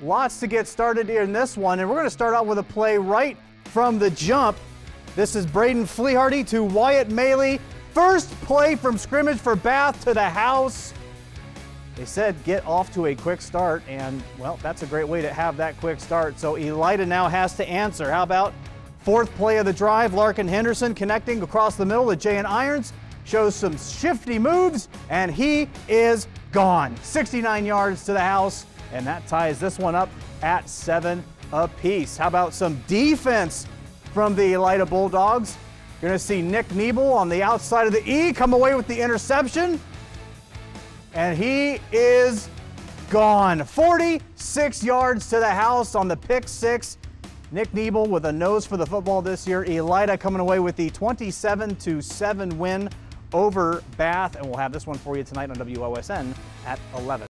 Lots to get started here in this one, and we're going to start out with a play right from the jump. This is Braden Flehardy to Wyatt Maley. First play from scrimmage for Bath to the house. They said get off to a quick start, and well, that's a great way to have that quick start. So Elida now has to answer. How about fourth play of the drive? Larkin Henderson connecting across the middle to Jay and Irons. Shows some shifty moves, and he is gone. 69 yards to the house, and that ties this one up at seven apiece. How about some defense from the Elida Bulldogs? You're going to see Nick Niebel on the outside of the E come away with the interception and he is gone. 46 yards to the house on the pick six. Nick Niebel with a nose for the football this year. Elida coming away with the 27 to 7 win over Bath, and we'll have this one for you tonight on WOSN at 11.